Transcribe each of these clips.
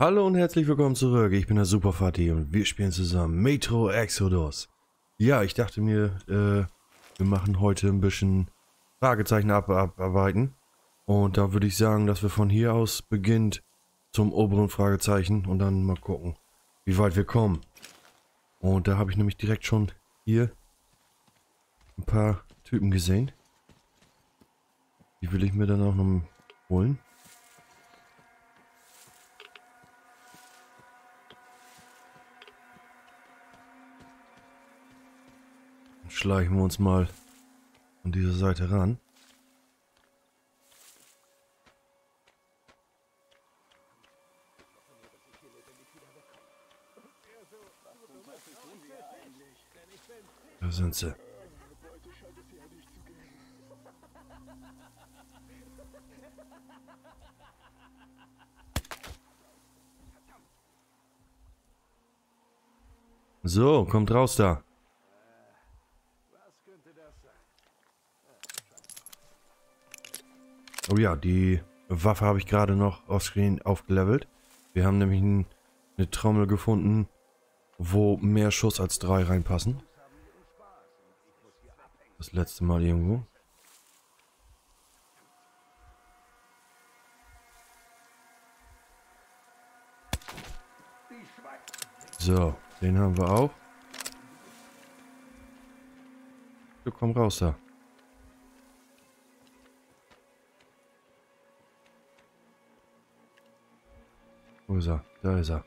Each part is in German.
Hallo und herzlich willkommen zurück. Ich bin der Super Fatih und wir spielen zusammen Metro Exodus. Ja, ich dachte mir, äh, wir machen heute ein bisschen Fragezeichen ab abarbeiten. Und da würde ich sagen, dass wir von hier aus beginnt zum oberen Fragezeichen und dann mal gucken, wie weit wir kommen. Und da habe ich nämlich direkt schon hier ein paar Typen gesehen. Die will ich mir dann auch noch holen. Schleichen wir uns mal von dieser Seite ran. Da sind sie. So, kommt raus da. Oh ja, die Waffe habe ich gerade noch offscreen aufgelevelt. Wir haben nämlich ein, eine Trommel gefunden, wo mehr Schuss als drei reinpassen. Das letzte Mal irgendwo. So, den haben wir auch. Du komm raus da. Ist er? Da ist er.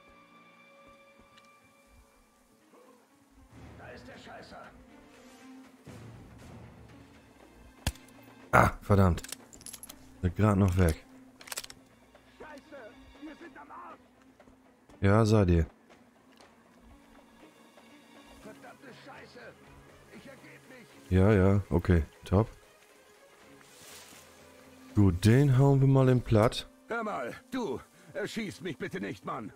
Da ist der Scheißer. Ah, verdammt. Der gerade noch weg. Scheiße, wir sind am Arsch. Ja, seid ihr. Verdammte Scheiße. Ich ergeb mich. Ja, ja, okay, top. Gut, den hauen wir mal im Platt. Hör mal, du, Erschieß mich bitte nicht, Mann.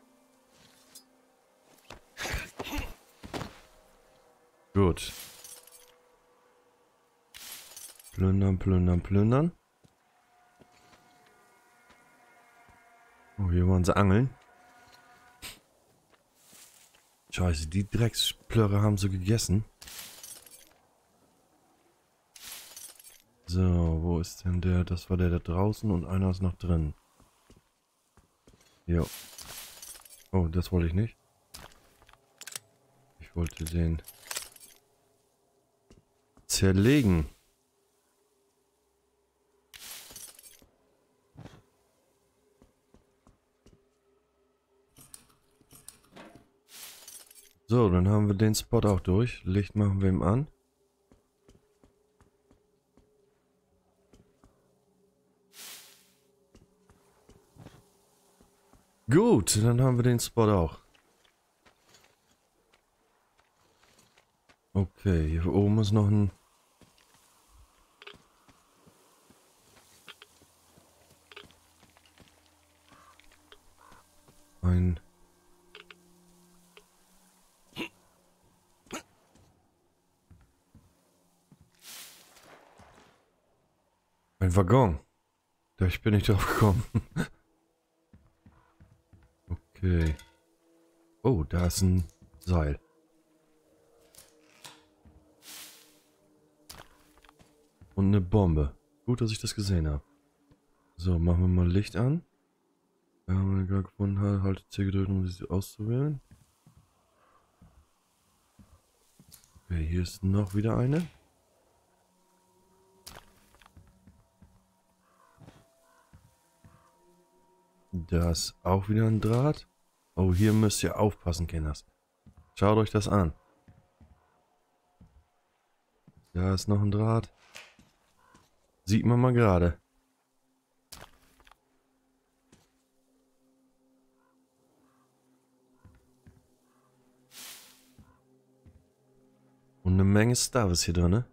Gut. Plündern, plündern, plündern. Oh, hier wollen sie angeln. Scheiße, die Drecksplörre haben sie gegessen. So, wo ist denn der? Das war der da draußen und einer ist noch drin. Jo. Oh, das wollte ich nicht. Ich wollte den zerlegen. So, dann haben wir den Spot auch durch. Licht machen wir ihm an. Gut, dann haben wir den Spot auch. Okay, hier oben ist noch ein... Ein... Ein Waggon. Da bin ich drauf gekommen. Okay. Oh, da ist ein Seil. Und eine Bombe. Gut, dass ich das gesehen habe. So, machen wir mal Licht an. Da haben wir gerade gefunden, halte C gedrückt, um sie auszuwählen. Okay, hier ist noch wieder eine. Da ist auch wieder ein Draht. Oh, hier müsst ihr aufpassen, Kenners. Schaut euch das an. Da ist noch ein Draht. Sieht man mal gerade. Und eine Menge Stuff ist hier drin, ne?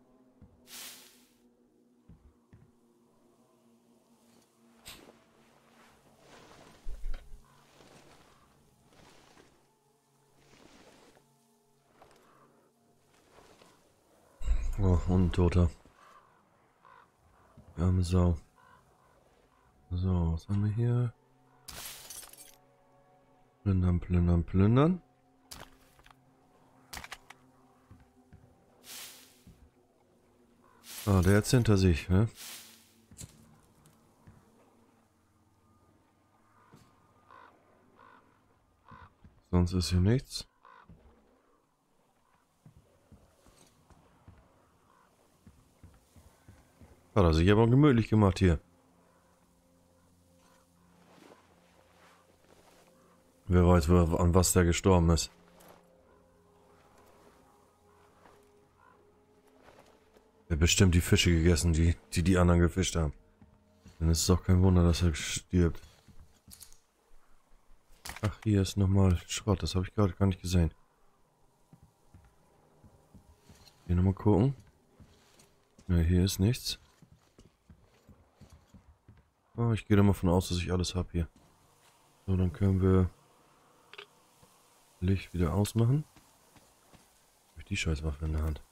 Untoter. Arme Sau. So, was haben wir hier? Plündern, plündern, plündern. Ah, der hat's hinter sich, ne? Sonst ist hier nichts. Hat er sich aber gemütlich gemacht hier. Wer weiß, an was der gestorben ist. Er hat bestimmt die Fische gegessen, die, die die anderen gefischt haben. Dann ist es auch kein Wunder, dass er stirbt. Ach, hier ist nochmal Schrott. Das habe ich gerade gar nicht gesehen. Hier nochmal gucken. Ne, hier ist nichts. Oh, ich gehe da mal von aus, dass ich alles habe hier. So, dann können wir Licht wieder ausmachen. Habe ich die Scheißwaffe in der Hand.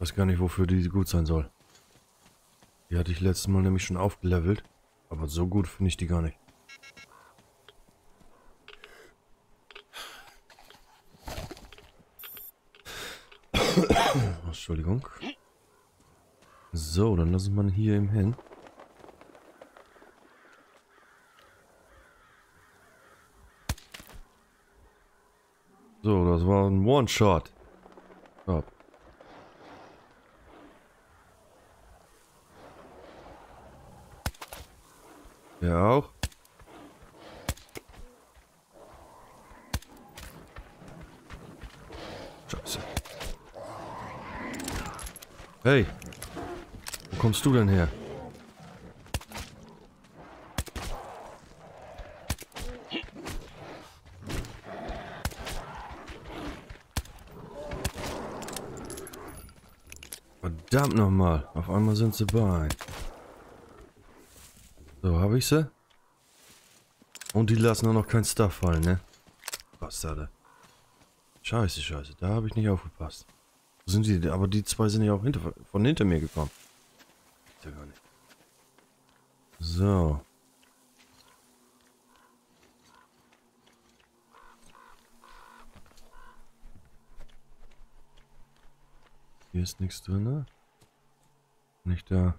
Weiß gar nicht, wofür die gut sein soll. Die hatte ich letztes Mal nämlich schon aufgelevelt. Aber so gut finde ich die gar nicht. Entschuldigung. So, dann lassen wir hier eben hin. So, das war ein One-Shot. Stop. Der auch. Scheiße. Hey. Wo kommst du denn her? Verdammt nochmal. Auf einmal sind sie bei. So, habe ich sie? Und die lassen auch noch kein Stuff fallen, ne? Bastarde. Scheiße, scheiße. Da habe ich nicht aufgepasst. Wo sind die? Aber die zwei sind ja auch hinter, von hinter mir gekommen. Ist ja gar nicht. So. Hier ist nichts drin, ne? Nicht da.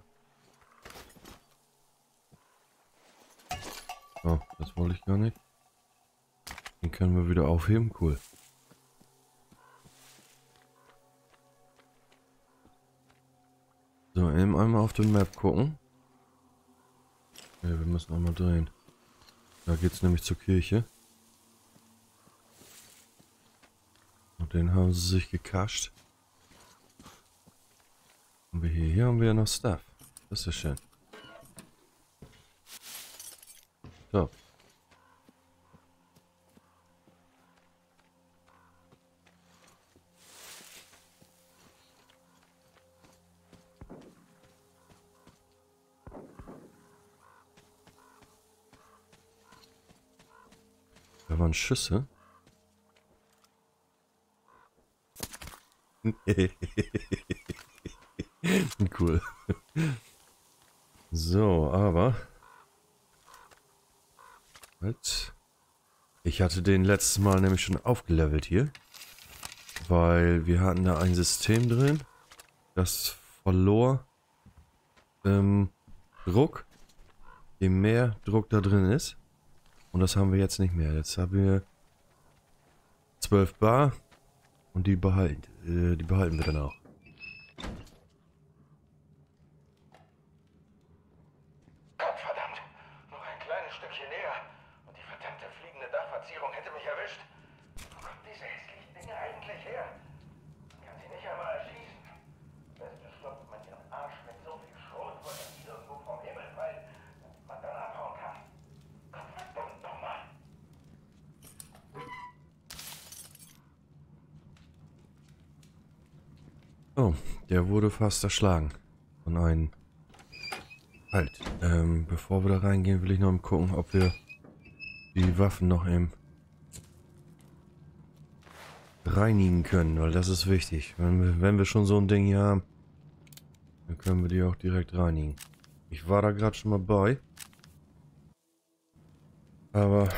Oh, das wollte ich gar nicht. Den können wir wieder aufheben, cool. So, eben einmal auf den Map gucken. Ja, wir müssen einmal drehen. Da geht's nämlich zur Kirche. Und den haben sie sich gekascht. Und wir hier, hier haben wir noch Stuff. Das ist schön. So. Da waren Schüsse. cool. So, aber... Halt. Ich hatte den letztes Mal nämlich schon aufgelevelt hier. Weil wir hatten da ein System drin, das verlor ähm, Druck, je mehr Druck da drin ist. Und das haben wir jetzt nicht mehr. Jetzt haben wir 12 Bar und die behalten, äh, die behalten wir dann auch. Gottverdammt! Noch ein kleines Stückchen näher und die verdammte fliegende Dachverzierung hätte mich erwischt. Wo kommen diese hässlichen Dinge eigentlich her? Man kann sie nicht einmal erschießen. Beste stopft man ihren Arsch mit so viel Schrot, wo er irgendwo vom Himmel fallen, damit man dann abhauen kann. Gottverdammt nochmal! Oh, der wurde fast erschlagen. Von einem. Halt, ähm, bevor wir da reingehen, will ich noch mal gucken, ob wir die Waffen noch eben reinigen können, weil das ist wichtig. Wenn wir, wenn wir schon so ein Ding hier haben, dann können wir die auch direkt reinigen. Ich war da gerade schon mal bei. Aber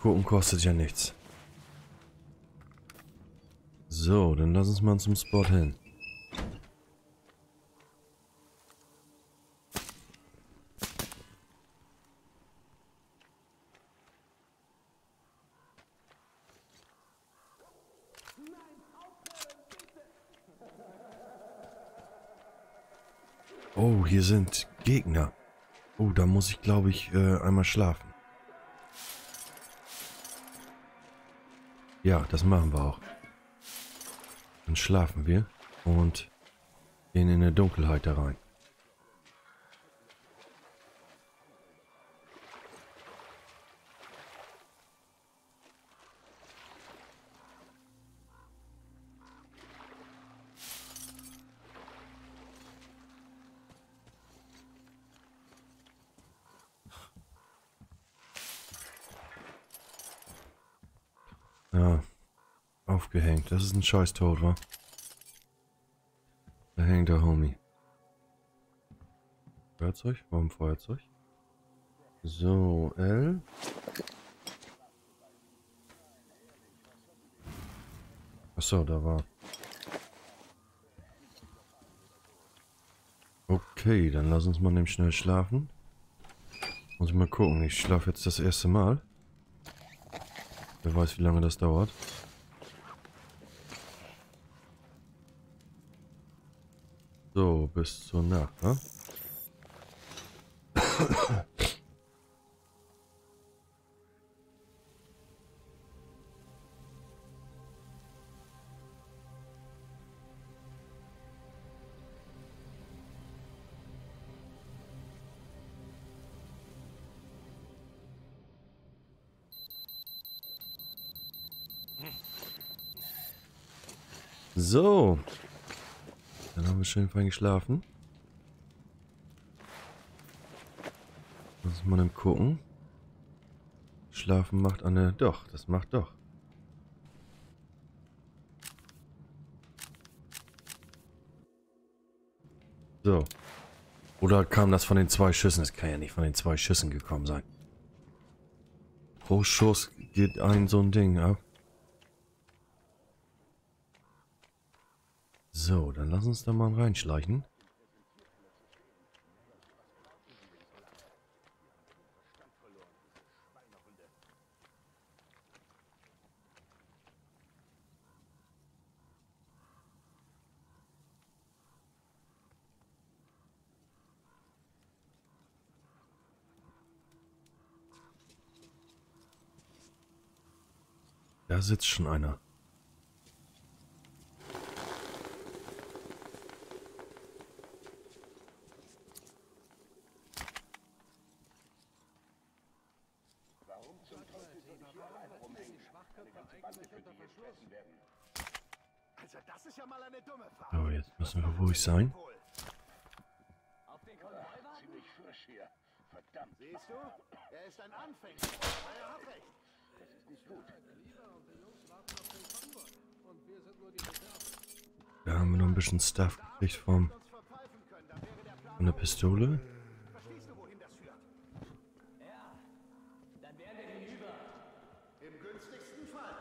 Gucken kostet ja nichts. So, dann lass uns mal zum Spot hin. Oh, hier sind Gegner. Oh, da muss ich, glaube ich, äh, einmal schlafen. Ja, das machen wir auch. Dann schlafen wir und gehen in der Dunkelheit da rein. Ja, aufgehängt. Das ist ein scheiß Tod, wa? Da hängt der Homie. Feuerzeug? Warum Feuerzeug? So, L. Achso, da war. Okay, dann lass uns mal nämlich schnell schlafen. Muss ich mal gucken. Ich schlafe jetzt das erste Mal. Wer weiß, wie lange das dauert. So, bis zur Nacht, ne? So. Dann haben wir schön fein geschlafen. Lass mal dann gucken. Schlafen macht eine... Doch, das macht doch. So. Oder kam das von den zwei Schüssen? Das kann ja nicht von den zwei Schüssen gekommen sein. Pro Schuss geht ein so ein Ding ab. So, dann lass uns da mal reinschleichen. Da sitzt schon einer. Also das ist ja mal eine dumme Frage. So, jetzt müssen wir ruhig sein. Ziemlich frisch hier. Verdammt. Siehst du? Er ist ein Anfänger. Er hat recht. Das ist nicht gut. Da haben wir noch ein bisschen Stuff gekriegt vom, von der Pistole. Verstehst du, wohin das führt? Im günstigsten Fall.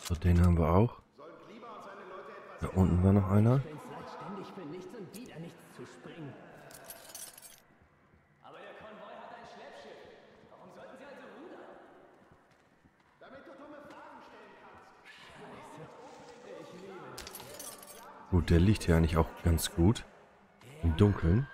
So, den haben wir auch. Da unten war noch einer. Gut, der liegt hier eigentlich auch ganz gut. Im Dunkeln.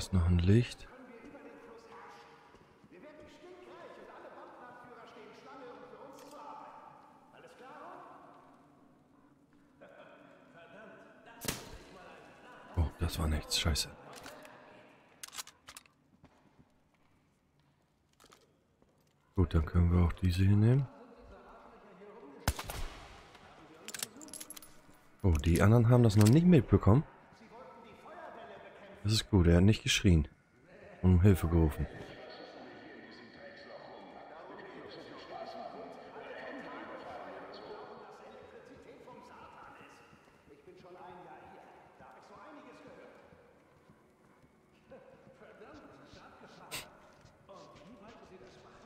Ist noch ein Licht. Oh, das war nichts. Scheiße. Gut, dann können wir auch diese hier nehmen. Oh, die anderen haben das noch nicht mitbekommen. Das ist gut, er hat nicht geschrien und um Hilfe gerufen.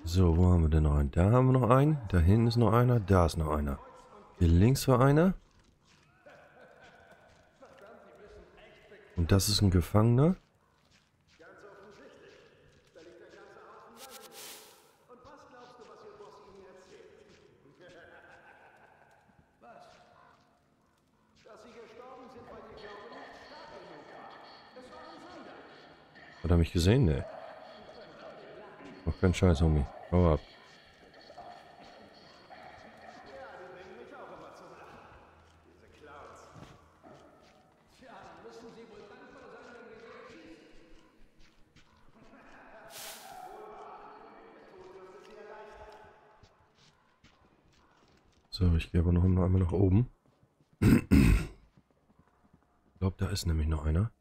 So, wo haben wir denn noch einen? Da haben wir noch einen, da hinten ist noch einer, da ist noch einer. Hier links war einer. Und das ist ein Gefangener. Hat er mich gesehen? Ne. Mach keinen Scheiß, Homie. Hau ab. So, ich gehe aber noch einmal nach oben. Ich glaube, da ist nämlich noch einer.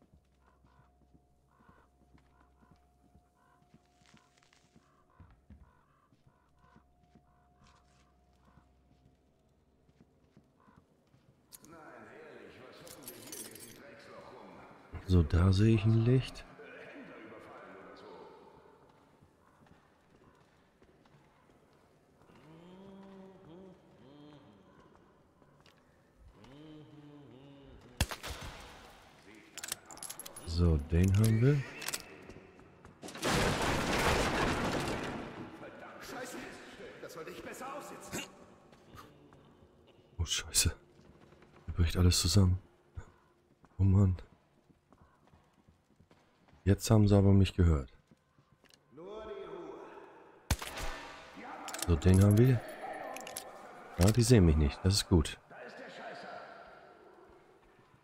So, da sehe ich ein Licht. So, den haben wir. Oh, scheiße. Hier bricht alles zusammen. Oh Mann. Jetzt haben sie aber mich gehört. So, den haben wir. Ja, die sehen mich nicht. Das ist gut.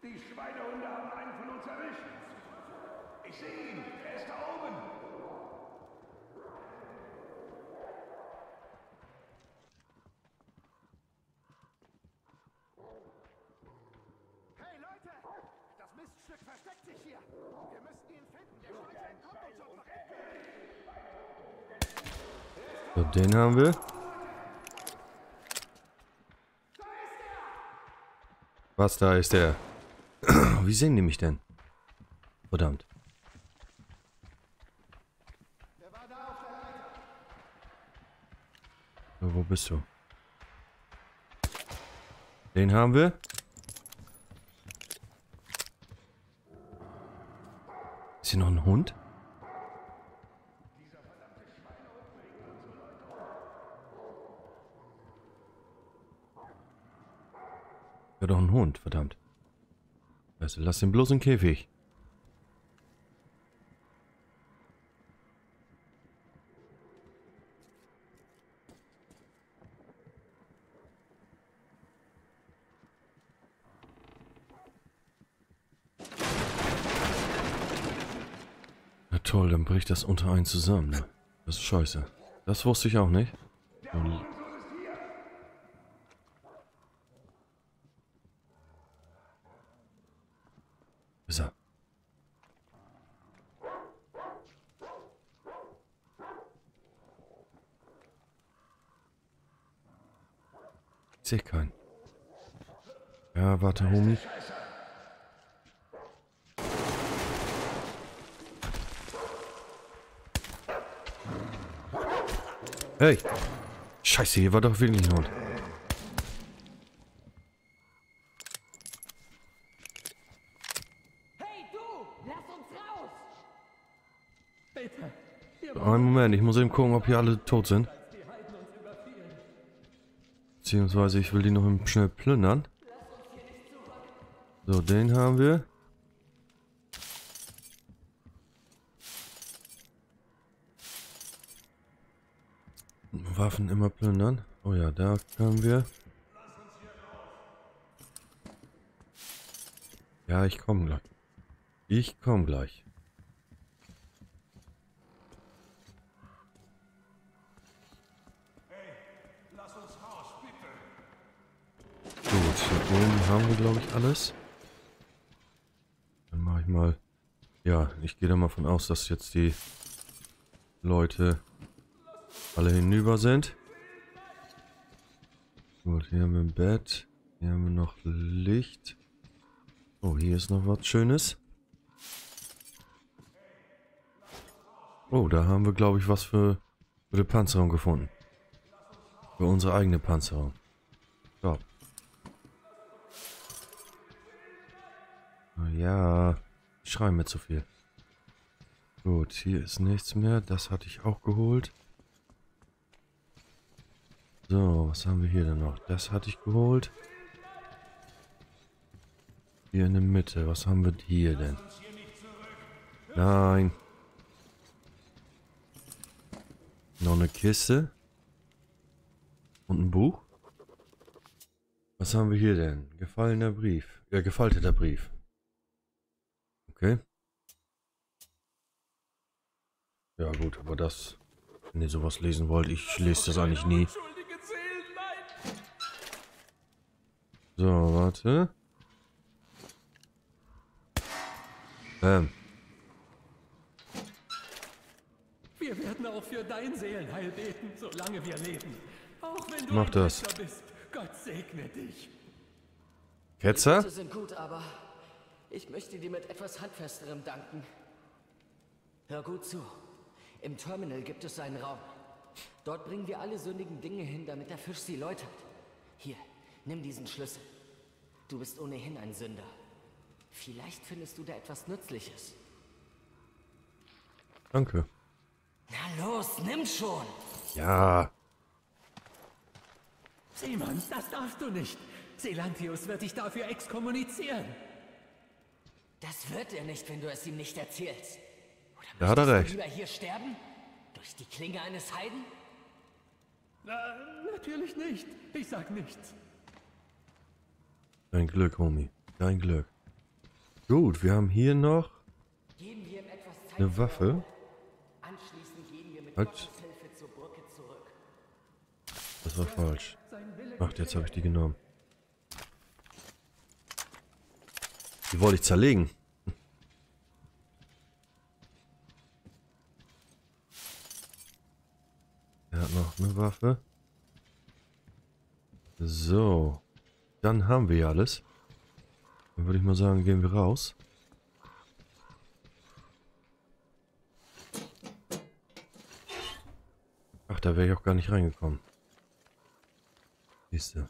Die Schweinehunde haben einen von uns erwischt. Ich sehe ihn, er ist da oben. Hey Leute, das Miststück versteckt sich hier. Wir müssen ihn finden. Der Scheiße entkommt uns unsere So, den haben wir. Was da ist der? Wie sehen die mich denn? Verdammt. So, wo bist du? Den haben wir. Ist hier noch ein Hund? Ja, doch ein Hund, verdammt. Also lass den bloß im Käfig. Na toll, dann bricht das unter einen zusammen. Ne? Das ist scheiße. Das wusste ich auch nicht. Und sehe keinen. Ja, warte, Homie. Hey! Scheiße, hier war doch wirklich Hund. Hey, du! Lass uns raus! Einen Moment, ich muss eben gucken, ob hier alle tot sind. Beziehungsweise ich will die noch schnell plündern. So, den haben wir. Waffen immer plündern. Oh ja, da können wir. Ja, ich komme gleich. Ich komme gleich. Haben wir, glaube ich, alles. Dann mache ich mal... Ja, ich gehe da mal von aus, dass jetzt die Leute alle hinüber sind. Gut, hier haben wir ein Bett. Hier haben wir noch Licht. Oh, hier ist noch was Schönes. Oh, da haben wir, glaube ich, was für Gute Panzerung gefunden. Für unsere eigene Panzerung. Ja, ich schreie mir zu viel. Gut, hier ist nichts mehr. Das hatte ich auch geholt. So, was haben wir hier denn noch? Das hatte ich geholt. Hier in der Mitte. Was haben wir hier denn? Nein. Noch eine Kiste. Und ein Buch. Was haben wir hier denn? Gefallener Brief. Ja, gefalteter Brief. Okay. Ja gut, aber das... Wenn ihr sowas lesen wollt, ich lese das eigentlich nie. So, warte. Ähm, Wir werden auch für dein Seelenheil beten, solange wir leben. Auch wenn du Mach das. Ketzer bist. Gott segne dich. Ketzer? Sind gut, aber ich möchte dir mit etwas Handfesterem danken. Hör gut zu. Im Terminal gibt es einen Raum. Dort bringen wir alle sündigen Dinge hin, damit der Fisch sie läutert. Hier, nimm diesen Schlüssel. Du bist ohnehin ein Sünder. Vielleicht findest du da etwas Nützliches. Danke. Na los, nimm schon! Ja. Simon, das darfst du nicht. Selantius wird dich dafür exkommunizieren. Das wird er nicht, wenn du es ihm nicht erzählst. Oder Da hat er recht. du lieber hier sterben? Durch die Klinge eines Heiden? Äh, natürlich nicht. Ich sag nichts. Dein Glück, Homie. Dein Glück. Gut, wir haben hier noch Geben wir ihm etwas Zeit. eine Waffe. Anschließend gehen wir mit Halt. Gottes Hilfe zur Brücke zurück. Das war falsch. Ach, jetzt habe ich die genommen. Die wollte ich zerlegen. Er hat noch eine Waffe. So. Dann haben wir ja alles. Dann würde ich mal sagen, gehen wir raus. Ach, da wäre ich auch gar nicht reingekommen. Siehste.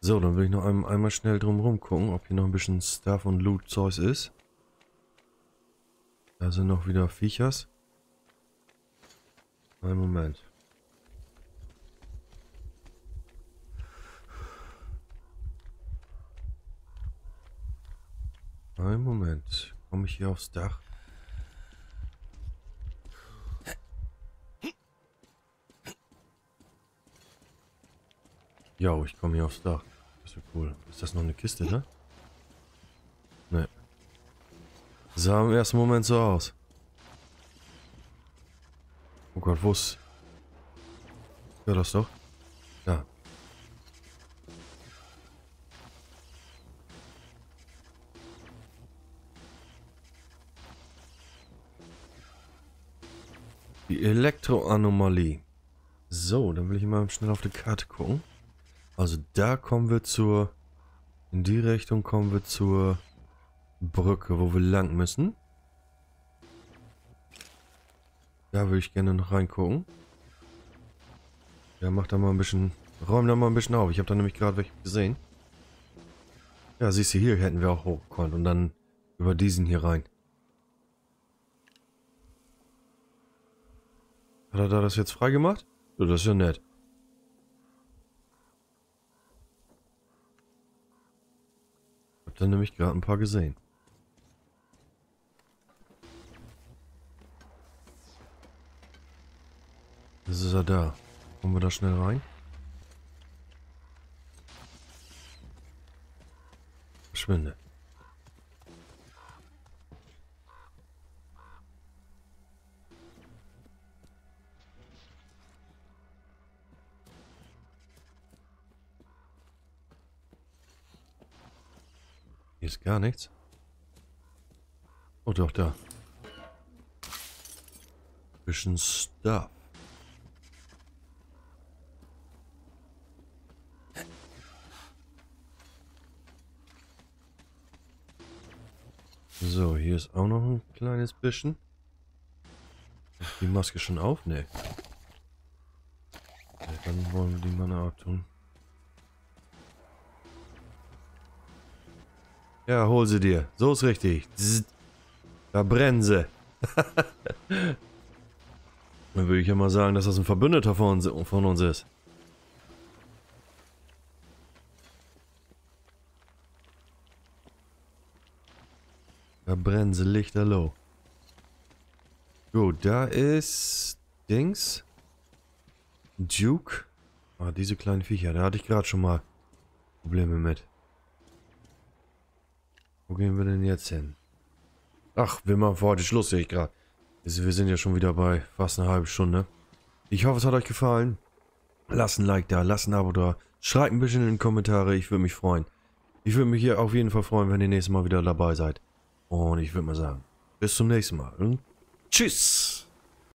So, dann will ich noch ein, einmal schnell drum gucken, ob hier noch ein bisschen Stuff und Loot-Zeug ist. Da sind noch wieder Viechers. Einen Moment. Einen Moment. Komme ich hier aufs Dach? Jo, ich komme hier aufs Dach. Das ist ja cool. Ist das noch eine Kiste, ne? Ne. Sah im ersten Moment so aus. Oh Gott, wo ist... Ja, das doch. Da. Die Elektroanomalie. So, dann will ich mal schnell auf die Karte gucken. Also da kommen wir zur... In die Richtung kommen wir zur Brücke, wo wir lang müssen. Da würde ich gerne noch reingucken. Ja, mach da mal ein bisschen... Räum da mal ein bisschen auf. Ich habe da nämlich gerade welche gesehen. Ja, siehst du, hier hätten wir auch hochgekonnt und dann über diesen hier rein. Hat er da das jetzt freigemacht? Das ist ja nett. Da nämlich gerade ein paar gesehen. Jetzt ist er da. Kommen wir da schnell rein? Verschwinde. Ist gar nichts. Oh doch, da. Bisschen Stuff. So, hier ist auch noch ein kleines bisschen. Ist die Maske schon auf? Nee. Dann wollen wir die mal abtun. Ja, hol sie dir. So ist richtig. Zzz. Da brennen sie. Dann würde ich ja mal sagen, dass das ein Verbündeter von uns, von uns ist. Da brennen sie lichterloh. Gut, da ist Dings. Duke. Ah, diese kleinen Viecher, da hatte ich gerade schon mal Probleme mit. Wo gehen wir denn jetzt hin? Ach, wir machen für heute Schluss, sehe ich gerade. Wir sind ja schon wieder bei fast eine halbe Stunde. Ich hoffe, es hat euch gefallen. Lasst ein Like da, lasst ein Abo da. Schreibt ein bisschen in die Kommentare, ich würde mich freuen. Ich würde mich hier auf jeden Fall freuen, wenn ihr nächstes Mal wieder dabei seid. Und ich würde mal sagen, bis zum nächsten Mal. Und tschüss!